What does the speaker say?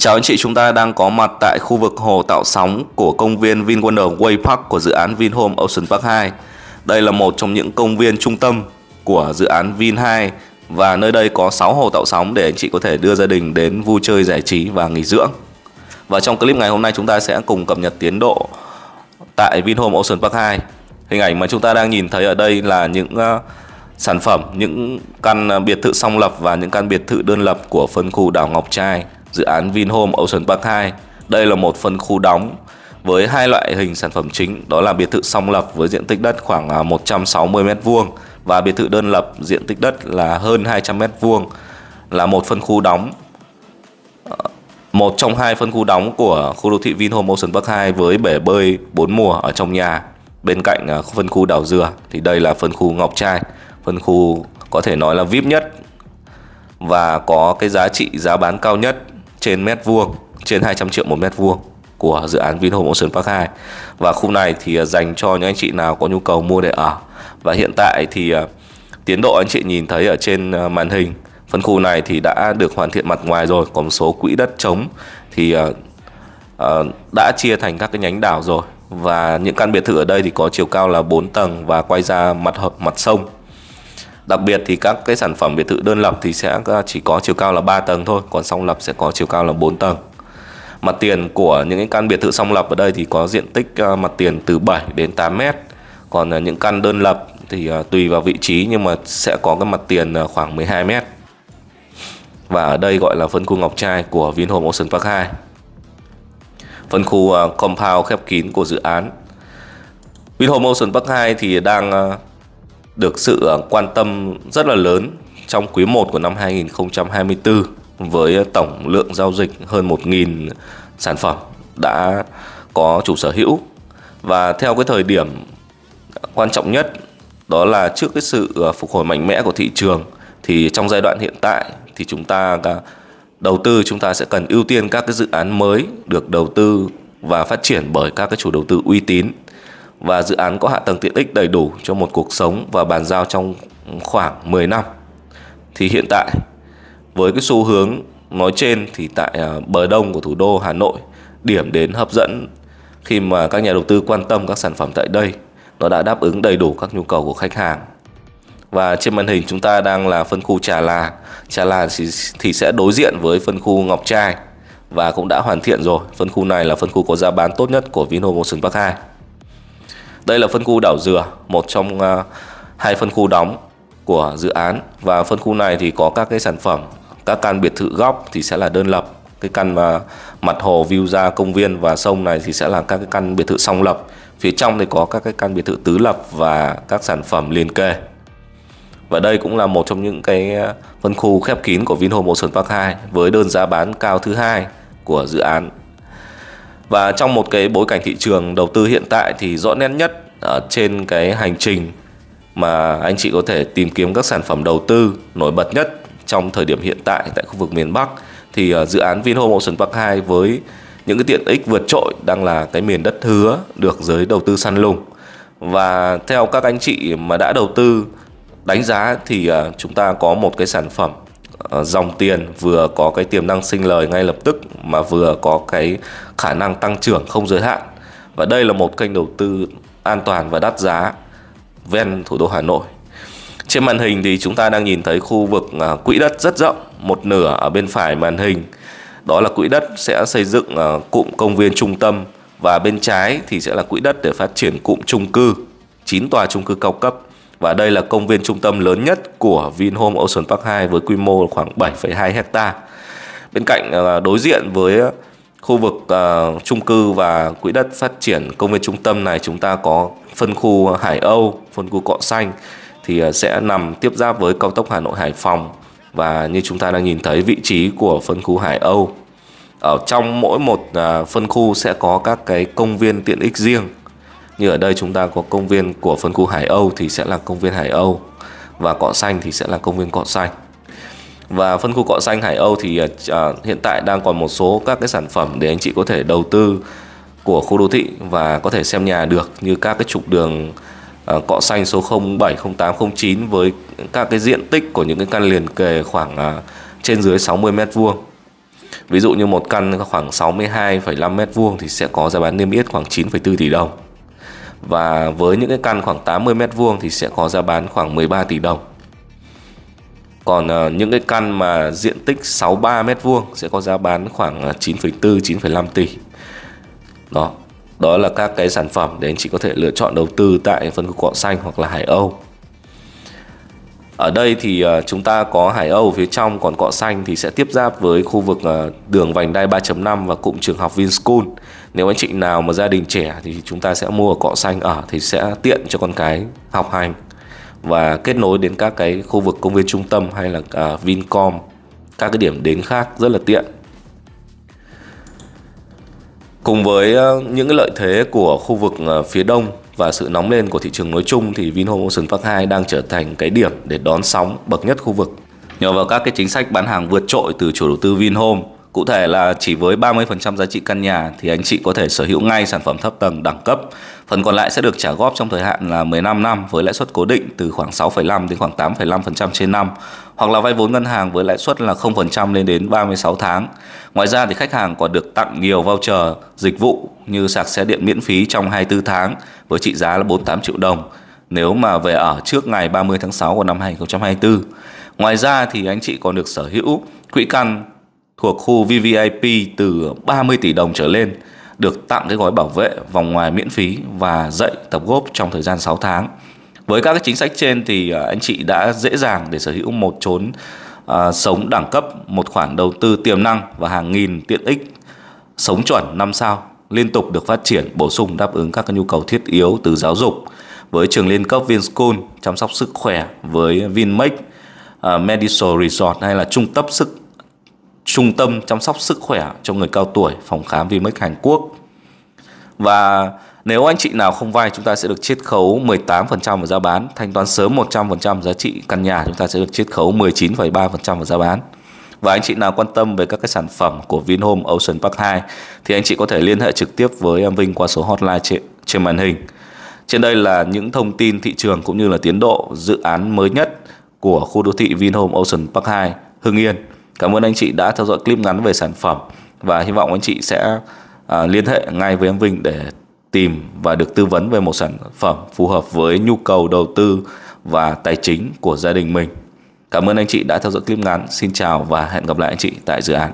Chào anh chị, chúng ta đang có mặt tại khu vực hồ tạo sóng của công viên VinWonder Way Park của dự án Vinhome Ocean Park 2. Đây là một trong những công viên trung tâm của dự án Vin 2 và nơi đây có 6 hồ tạo sóng để anh chị có thể đưa gia đình đến vui chơi giải trí và nghỉ dưỡng. Và trong clip ngày hôm nay chúng ta sẽ cùng cập nhật tiến độ tại Vinhome Ocean Park 2. Hình ảnh mà chúng ta đang nhìn thấy ở đây là những uh, sản phẩm, những căn ờ, biệt thự song lập và những căn biệt thự đơn lập của phân khu đảo Ngọc Trai dự án Vinhome Ocean Park 2. Đây là một phân khu đóng với hai loại hình sản phẩm chính, đó là biệt thự song lập với diện tích đất khoảng à, 160m2 và biệt thự đơn lập diện tích đất là hơn 200 m2 là một phân khu đóng à, một trong hai phân khu đóng của khu đô thị Vinhome Ocean Park 2 với bể bơi 4 mùa ở trong nhà bên cạnh à, phân khu đảo dừa thì đây là phân khu Ngọc Trai phân khu có thể nói là VIP nhất và có cái giá trị giá bán cao nhất trên mét vuông, trên 200 triệu một mét vuông của dự án Vinhome Ocean Park 2 và khu này thì à, dành cho những anh chị nào có nhu cầu mua để ở. Và hiện tại thì à, tiến độ anh chị nhìn thấy ở trên à, màn hình, phân khu này thì đã được hoàn thiện mặt ngoài rồi có một số quỹ đất trống thì đã chia thành các cái nhánh đảo rồi. Và những căn biệt thự ở đây thì có chiều cao là 4 tầng và quay ra mặt hợp, mặt sông. Đặc biệt thì các cái sản phẩm biệt thự đơn lập thì sẽ à, chỉ có chiều cao là 3 tầng thôi, còn song lập sẽ có chiều cao là 4 tầng. Mặt tiền của những cái căn biệt thự song lập ở đây thì có diện tích à, mặt tiền từ 7 đến 8 mét. Còn à, những căn đơn lập thì tùy vào vị trí nhưng mà sẽ có cái mặt tiền khoảng 12 mét. Và ở đây gọi là phân khu Ngọc Trai của Vinhome Ocean Park 2. Phân khu compound khép kín của dự án. Vinhome Ocean Park 2 thì đang được sự ờ, quan tâm rất là lớn trong quý 1 của năm 2024 với ờ, tổng lượng giao dịch hơn 1.000 sản phẩm đã có chủ sở hữu. Và theo cái thời điểm quan trọng nhất đó là trước cái sự ờ, phục hồi mạnh mẽ của thị trường thì trong giai đoạn hiện tại thì chúng ta đầu tư chúng ta sẽ cần ưu tiên các cái dự án mới được đầu tư và phát triển bởi các cái chủ đầu tư uy tín và dự án có hạ tầng tiện ích đầy đủ cho một cuộc sống và bàn giao trong khoảng 10 năm. Thì hiện tại với cái xu hướng nói trên thì tại à, bờ đông của thủ đô Hà Nội điểm đến hấp dẫn khi mà các nhà đầu tư quan tâm các sản phẩm tại đây nó đã đáp ứng đầy đủ các nhu cầu của khách hàng. Và trên màn hình chúng ta đang là phân khu Trà Là. Trà Là thì, thì sẽ đối diện với phân khu Ngọc Trai và cũng đã hoàn thiện rồi. Phân khu này là phân khu có giá bán tốt nhất của Vinhome Ocean Park 2 đây là phân khu đảo dừa, một trong uh, hai phân khu đóng của dự án và phân khu này thì có các cái sản phẩm, các căn biệt thự góc thì sẽ là đơn lập, cái căn mà mặt hồ view ra công viên và sông này thì sẽ là các cái căn biệt thự song lập. Phía trong thì có các cái căn biệt thự tứ lập và các sản phẩm liền kề. Và đây cũng là một trong những cái à, phân khu khép kín của Vinhome Ocean Park 2 với đơn giá bán cao thứ hai của dự án và trong một cái bối cảnh thị trường đầu tư hiện tại thì rõ nét nhất ở trên cái hành trình mà anh chị có thể tìm kiếm các sản phẩm đầu tư nổi bật nhất trong thời điểm hiện tại tại khu vực miền Bắc thì ờ, dự án Vinhome Ocean Park 2 với những cái tiện ích vượt trội đang là cái miền đất hứa được giới đầu tư săn lùng. Và theo các anh chị mà đã đầu tư, đánh giá thì ờ, chúng ta có một cái sản phẩm Ờ, dòng tiền vừa có cái tiềm năng sinh lời ngay lập tức mà vừa có cái khả năng tăng trưởng không giới hạn. Và đây là một kênh đầu tư an toàn và đắt giá ven thủ đô Hà Nội. Trên màn hình thì chúng ta đang nhìn thấy khu vực à, quỹ đất rất rộng, một nửa ở bên phải màn hình. Đó là quỹ đất sẽ xây dựng à, cụm công viên trung tâm và bên trái thì sẽ là quỹ đất để phát triển cụm chung cư 9 tòa chung cư cao cấp và đây là công viên trung tâm lớn nhất của Vinhome Ocean Park 2 với quy mô khoảng 7,2 hecta. Bên cạnh à, đối diện với khu vực uh, cư và quỹ đất phát triển công viên trung tâm này chúng ta có phân khu Hải Âu, phân khu Cọ Xanh thì à, sẽ nằm tiếp giáp với cao tốc Hà Nội Hải Phòng. Và như chúng ta đang nhìn thấy vị trí của phân khu Hải Âu. Ở trong mỗi một phân khu sẽ có các cái công viên tiện ích riêng như ở đây chúng ta có công viên của phân khu Hải Âu thì sẽ là công viên Hải Âu và cọ xanh thì sẽ là công viên cọ xanh và phân khu cọ xanh Hải Âu thì uh, hiện tại đang còn một số các cái sản phẩm để anh chị có thể đầu tư của khu đô thị và có thể xem nhà được như các cái trục đường uh, cọ xanh số 07, 08, 09 với các cái diện tích của những cái căn liền kề khoảng uh, trên dưới 60 mét vuông Ví dụ như một căn khoảng 62,5 mét vuông thì sẽ có giá bán niêm yết khoảng 9,4 tỷ đồng. Và với những cái căn khoảng 80 mét vuông thì sẽ có giá bán khoảng 13 tỷ đồng. Còn uh, những cái căn mà diện tích 63 mét vuông sẽ có giá bán khoảng ờ, 9,4 9,5 tỷ. Đó, đó là các cái sản phẩm để anh chị có thể lựa chọn đầu tư tại phân khúc cọ xanh hoặc là Hải Âu. Ở đây thì ờ, chúng ta có Hải Âu phía trong còn cọ xanh thì sẽ tiếp giáp với khu vực ờ, đường vành đai 3.5 và cụm trường học Vinschool. Nếu anh chị nào mà gia đình trẻ thì chúng ta sẽ mua ở cọ xanh ở thì sẽ tiện cho con cái học hành và kết nối đến các cái khu vực công viên trung tâm hay là uh, Vincom các cái điểm đến khác rất là tiện cùng với những cái lợi thế của khu vực phía đông và sự nóng lên của thị trường nói chung thì Vinhome Ocean Park 2 đang trở thành cái điểm để đón sóng bậc nhất khu vực. Nhờ vào các cái chính sách bán hàng vượt trội từ chủ đầu tư Vinhome Cụ thể là chỉ với 30% giá trị căn nhà thì anh chị có thể sở hữu ngay sản phẩm thấp tầng đẳng cấp. Phần còn lại sẽ được trả góp trong thời hạn là 15 năm với lãi suất cố định từ khoảng 6,5 đến khoảng 8,5% trên năm hoặc là vay vốn ngân hàng với lãi suất là 0% lên đến 36 tháng. Ngoài ra thì khách hàng còn được tặng nhiều voucher dịch vụ như sạc xe điện miễn phí trong 24 tháng với trị giá là 48 triệu đồng nếu mà về ở trước ngày 30 tháng 6 của năm 2024. Ngoài ra thì anh chị còn được sở hữu quỹ căn thuộc khu VVIP từ 30 tỷ đồng trở lên được tặng cái gói bảo vệ vòng ngoài miễn phí và dạy tập góp trong thời gian 6 tháng. Với các cái chính sách trên thì à, anh chị đã dễ dàng để sở hữu một chốn à, sống đẳng cấp, một khoản đầu tư tiềm năng và hàng nghìn tiện ích sống chuẩn năm sao liên tục được phát triển bổ sung đáp ứng các cái nhu cầu thiết yếu từ giáo dục với trường liên cấp Vinschool chăm sóc sức khỏe với Vinmec à, uh, Medical Resort hay là trung tâm sức trung tâm chăm sóc sức khỏe cho người cao tuổi phòng khám Vinmec Hàn Quốc và nếu anh chị nào không vay chúng ta sẽ được chiết khấu 18% vào giá bán thanh toán sớm 100% giá trị căn nhà chúng ta sẽ được chiết khấu 19,3% vào giá bán và anh chị nào quan tâm về các cái sản phẩm của Vinhome Ocean Park 2 thì anh chị có thể liên hệ trực tiếp với em Vinh qua số hotline trên, trên màn hình. Trên đây là những thông tin thị trường cũng như là tiến độ dự án mới nhất của khu đô thị Vinhome Ocean Park 2 Hưng Yên. Cảm ơn anh chị đã theo dõi clip ngắn về sản phẩm và hy vọng anh chị sẽ à, liên hệ ngay với em Vinh để tìm và được tư vấn về một sản phẩm phù hợp với nhu cầu đầu tư và tài chính của gia đình mình. Cảm ơn anh chị đã theo dõi clip ngắn. Xin chào và hẹn gặp lại anh chị tại dự án.